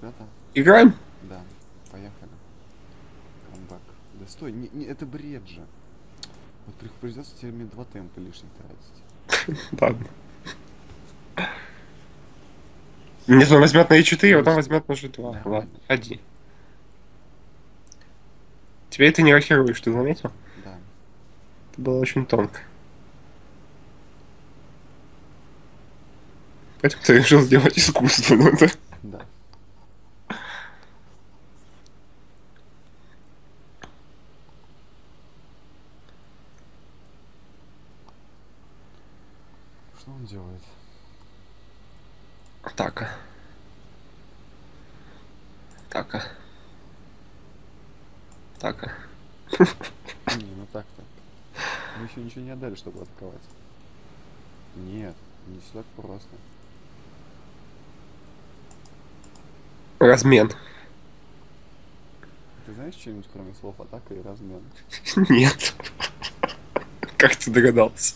ребята? Играем? Да, поехали. Камбэк. Да стой, не, не, это бред же. Вот при- придется тебе два темпа лишних тратить. Ладно. Нет, он возьмет на E4, а потом возьмет на G2. Нормально. Ладно, ходи. Тебе это не рахируешь, ты заметил? Да. Это было очень тонко. Поэтому ты решил сделать искусственно, да? Да. Что он делает? Атака. Атака. Атака. Не, ну так-то. Мы еще ничего не отдали, чтобы атаковать. Нет, не все так просто. Размен. Ты знаешь что-нибудь, кроме слов атака и размен? Нет. Как ты догадался?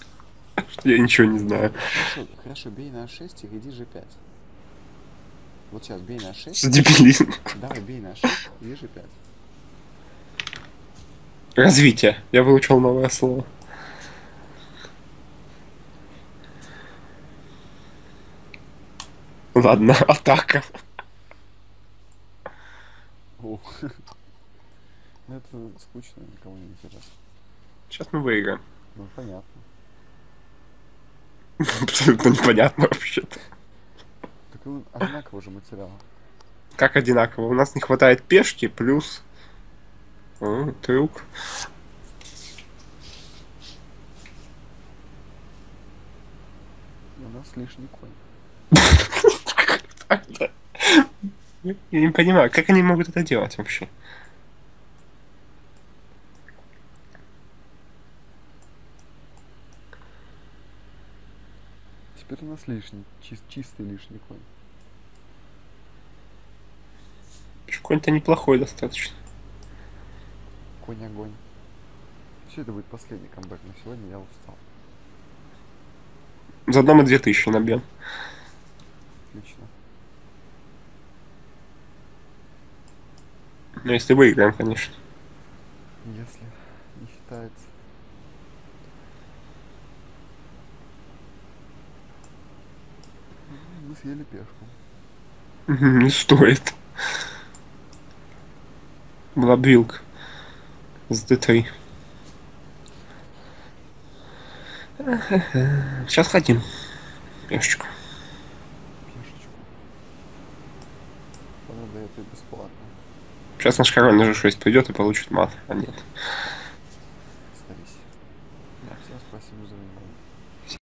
Я ничего не знаю. Хорошо, хорошо, бей на 6 и иди G5. Вот сейчас бей на 6. Что дебилизм? Давай, бей на 6 и иди G5. Развитие. Я выучил новое слово. Ладно, атака. О. Ну, Это скучно, никому не интересно. Сейчас мы выиграем. Ну, понятно. Абсолютно непонятно вообще-то. Так и одинакового же материала. Как одинаково. У нас не хватает пешки плюс... М, трюк. У нас лишний конь. Я не понимаю, как они могут это делать вообще? Теперь у нас лишний, чис- чистый лишний конь. Конь-то неплохой достаточно. Конь огонь. Все, это будет последний камбэк на сегодня, я устал. Заодно мы 2000 набьем. Отлично. Ну, если выиграем, конечно. Если не считается. Мы съели пешку. Мгм, Не стоит. Была бы вилка. С D3. Сейчас хотим. Пешечку. Пешечку. Она дает ее бесплатно. Сейчас наш король на G6 придет и получит мат. А нет.